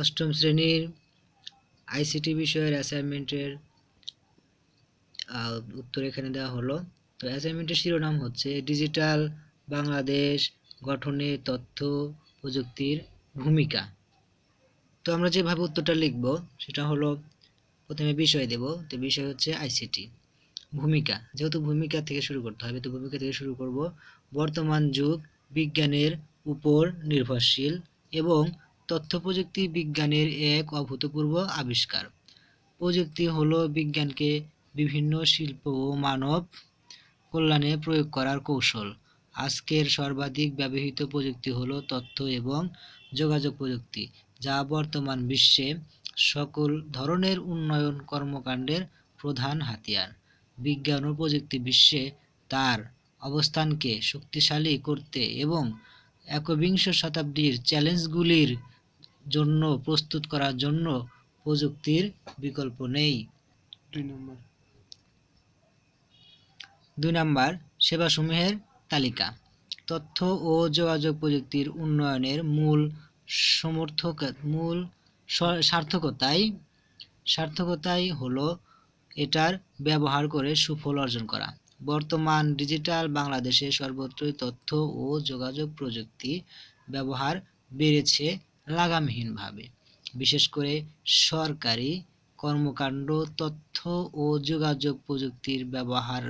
অষ্টম শ্রেণির আইসিটি বিষয়ের অ্যাসাইনমেন্টের উত্তর এখানে দেওয়া হলো। তো অ্যাসাইনমেন্টের শিরোনাম হচ্ছে ডিজিটাল বাংলাদেশ গঠনে তথ্য প্রযুক্তির ভূমিকা। তো আমরা যেভাবে উত্তরটা লিখব, সেটা হলো প্রথমে বিষয় দেব। তো বিষয় হচ্ছে আইসিটি ভূমিকা। যেহেতু ভূমিকা থেকে শুরু করতে হবে, তো ভূমিকা থেকে শুরু করব। বর্তমান যুগ বিজ্ঞানের উপর নির্ভরশীল এবং তথ্য প্রযুক্তি বিজ্ঞানের এক অভূতপূর্ব আবিষ্কার। প্রযুক্তি হলো বিজ্ঞানকে বিভিন্ন শিল্প ও মানব কল্যাণে প্রয়োগ করার কৌশল। আজকের সর্বাধিক ব্যবহৃত প্রযুক্তি হলো তথ্য এবং যোগাযোগ প্রযুক্তি, যা বর্তমান বিশ্বে সকল ধরনের উন্নয়ন কর্মকাণ্ডের প্রধান হাতিয়ার। বিজ্ঞান ও প্রযুক্তি বিশ্বে তার অবস্থানকে শক্তিশালী করতে এবং একবিংশ শতাব্দীর চ্যালেঞ্জগুলির জন্য প্রস্তুত করার জন্য প্রযুক্তির বিকল্প নেই। দুই নম্বর। দুই নাম্বার সেবাসমূহের তালিকা। তথ্য ও যোগাযোগ প্রযুক্তির উন্নয়নের মূল সমর্থক মূল সার্থকতাই সার্থকতাই হলো এটার ব্যবহার করে সুফল অর্জন করা। বর্তমান ডিজিটাল বাংলাদেশে সর্বত্রই তথ্য ও যোগাযোগ প্রযুক্তি ব্যবহার বেড়েছে লাগামহীনভাবে, বিশেষ করে সরকারি কর্মকাণ্ড, তথ্য ও যোগাযোগ প্রযুক্তির ব্যবহার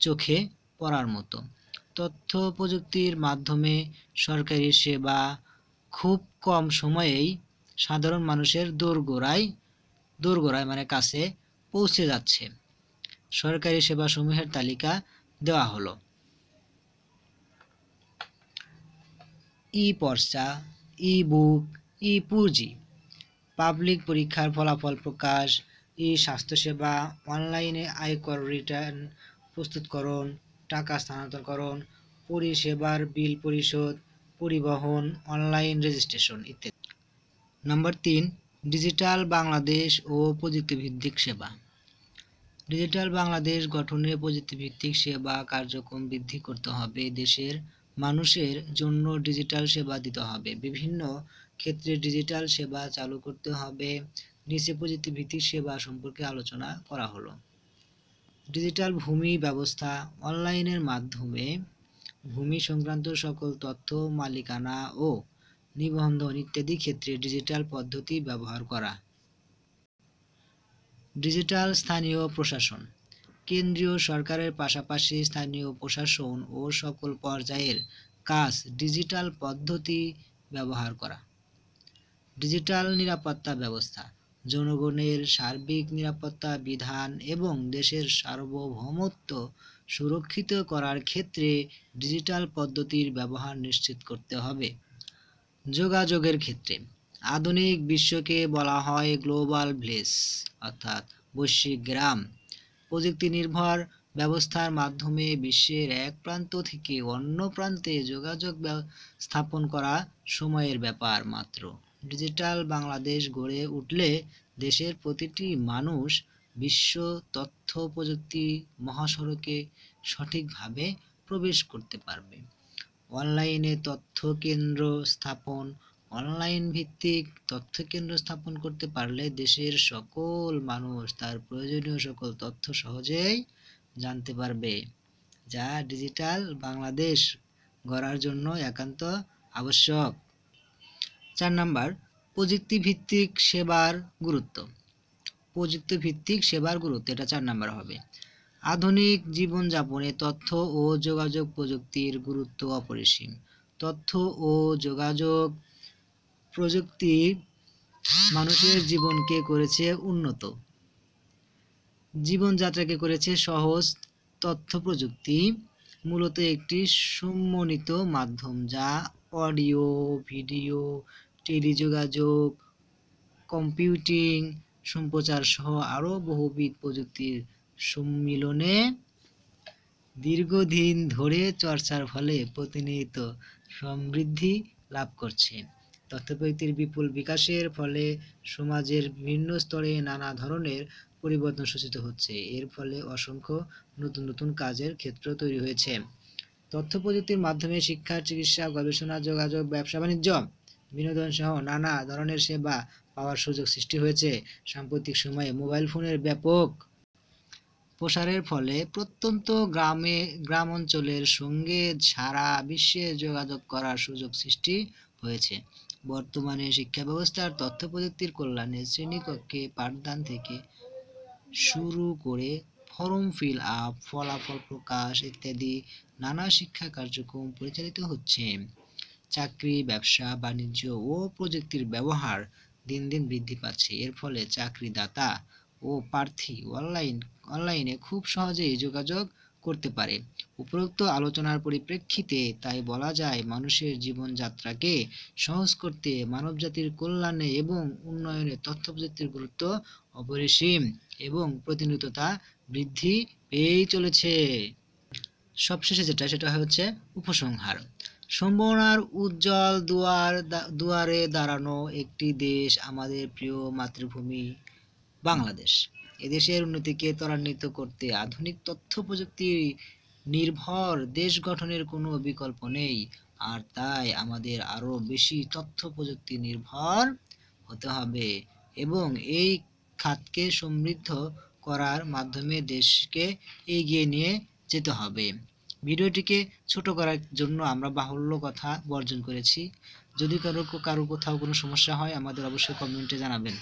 চোখে পড়ার মতো। তথ্য প্রযুক্তির মাধ্যমে সরকারি সেবা খুব কম সময়েই সাধারণ মানুষের দোরগোড়ায় দোরগোড়ায় মানে কাছে পৌঁছে যাচ্ছে। সরকারি সেবাসমূহের তালিকা দেওয়া হলো। ই পর্চা ই বুক ই পুঁজি পাবলিক পরীক্ষার ফলাফল প্রকাশ ই স্বাস্থ্যসেবা অনলাইনে আয়কর রিটার্ন প্রস্তুতকরণ, টাকা স্থানান্তরকরণ, পরিষেবার বিল পরিশোধ, পরিবহন অনলাইন রেজিস্ট্রেশন ইত্যাদি। নম্বর তিন ডিজিটাল বাংলাদেশ ও প্রযুক্তিভিত্তিক সেবা। ডিজিটাল বাংলাদেশ গঠনে প্রযুক্তিভিত্তিক সেবা কার্যক্রম বৃদ্ধি করতে হবে দেশের মানুষের জন্য ডিজিটাল সেবা দিতে হবে। বিভিন্ন ক্ষেত্রে ডিজিটাল সেবা চালু করতে হবে। নিচে প্রযুক্তিভিত্তিক সেবা সম্পর্কে আলোচনা করা হলো। ডিজিটাল ভূমি ব্যবস্থা অনলাইনের মাধ্যমে ভূমি সংক্রান্ত সকল তথ্য, মালিকানা ও নিবন্ধন ইত্যাদি ক্ষেত্রে ডিজিটাল পদ্ধতি ব্যবহার করা। ডিজিটাল স্থানীয় প্রশাসন কেন্দ্রীয় সরকারের পাশাপাশি স্থানীয় প্রশাসন ও সকল পর্যায়ের কাজ ডিজিটাল পদ্ধতি ব্যবহার করা। ডিজিটাল নিরাপত্তা ব্যবস্থা, জনগণের সার্বিক নিরাপত্তা বিধান এবং দেশের সার্বভৌমত্ব সুরক্ষিত করার ক্ষেত্রে ডিজিটাল পদ্ধতির ব্যবহার নিশ্চিত করতে হবে। যোগাযোগের ক্ষেত্রে, আধুনিক বিশ্বকে বলা হয় গ্লোবাল ভিলেজ অর্থাৎ বৈশ্বিক গ্রাম। প্রযুক্তি নির্ভর ব্যবস্থার মাধ্যমে বিশ্বের এক প্রান্ত থেকে অন্য প্রান্তে যোগাযোগ স্থাপন করা সময়ের ব্যাপার মাত্র। ডিজিটাল বাংলাদেশ গড়ে উঠলে দেশের প্রতিটি মানুষ বিশ্ব তথ্য প্রযুক্তি মহাসড়কে সঠিকভাবে প্রবেশ করতে পারবে। অনলাইনে তথ্য কেন্দ্র স্থাপন অনলাইন ভিত্তিক তথ্য কেন্দ্র স্থাপন করতে পারলে দেশের সকল মানুষ তার প্রয়োজনীয় সকল তথ্য সহজেই জানতে পারবে, যা ডিজিটাল বাংলাদেশ গড়ার জন্য একান্ত আবশ্যক। চার নাম্বার প্রযুক্তি ভিত্তিক সেবার গুরুত্ব। প্রযুক্তি ভিত্তিক সেবার গুরুত্ব, এটা চার নাম্বার হবে। আধুনিক জীবনযাপনে তথ্য ও যোগাযোগ প্রযুক্তির গুরুত্ব অপরিসীম। তথ্য ও যোগাযোগ প্রযুক্তি মানুষের জীবনকে করেছে উন্নত। জীবনযাত্রাকে করেছে সহজ তথ্য প্রযুক্তি, মূলত একটি সমন্বিত মাধ্যম যা অডিও, ভিডিও, টেলিযোগাযোগ, কম্পিউটিং সম্প্রচার সহ আরও বহুবিধ প্রযুক্তির সম্মিলনে দীর্ঘদিন ধরে চর্চার ফলে প্রতিনিয়ত সমৃদ্ধি লাভ করছে। তথ্যপ্রযুক্তির বিপুল বিকাশের ফলে সমাজের বিভিন্ন স্তরে নানা ধরনের পরিবর্তন সূচিত হচ্ছে। এর ফলে অসংখ্য নতুন নতুন কাজের ক্ষেত্র তৈরি হয়েছে। তথ্য প্রযুক্তির মাধ্যমে শিক্ষা, চিকিৎসা, গবেষণা, যোগাযোগ, ব্যবসা, বাণিজ্য, বিনোদন সহ নানা ধরনের সেবা পাওয়ার সুযোগ সৃষ্টি হয়েছে। সাম্প্রতিক সময়ে মোবাইল ফোনের ব্যাপক প্রসারের ফলে প্রত্যন্ত গ্রামে, গ্রাম অঞ্চলের সঙ্গে সারা বিশ্বে যোগাযোগ করার সুযোগ সৃষ্টি হয়েছে। বর্তমানে শিক্ষা ব্যবস্থার তথ্য প্রযুক্তির কল্যাণে শ্রেণীকক্ষে পাঠদান থেকে শুরু করে ফর্ম ফিল আপ, ফলাফল প্রকাশ ইত্যাদি নানা শিক্ষা কার্যক্রম পরিচালিত হচ্ছে। চাকরি, ব্যবসা, বাণিজ্য ও প্রযুক্তির ব্যবহার দিন দিন বৃদ্ধি পাচ্ছে। এর ফলে চাকরিদাতা ও প্রার্থী অনলাইন, অনলাইনে খুব সহজেই যোগাযোগ করতে পারে। উপরোক্ত আলোচনার পরিপ্রেক্ষিতে তাই বলা যায়, মানুষের জীবনযাত্রাকে সহজ করতে মানবজাতির কল্যাণে এবং উন্নয়নে তথ্য প্রযুক্তির গুরুত্ব অপরিসীম এবং প্রতিনিয়ত তা বৃদ্ধি পেয়েই চলেছে। সবশেষে যেটা, সেটা হচ্ছে উপসংহার। সম্ভাবনার উজ্জ্বল দুয়ার দুয়ারে দাঁড়ানো একটি দেশ আমাদের প্রিয় মাতৃভূমি বাংলাদেশ। এদেশের উন্নতিকে ত্বরান্বিত করতে আধুনিক তথ্য প্রযুক্তি নির্ভর দেশ গঠনের কোনো বিকল্প নেই। আর তাই আমাদের আরও বেশি তথ্য প্রযুক্তি নির্ভর হতে হবে এবং এই খাতকে সমৃদ্ধ করার মাধ্যমে দেশকে এগিয়ে নিয়ে যেতে হবে। ভিডিওটিকে ছোট করার জন্য আমরা বাহুল্য কথা বর্জন করেছি। যদি কারও কারও কোথাও কোনো সমস্যা হয়, আমাদের অবশ্যই কমেন্টে জানাবেন।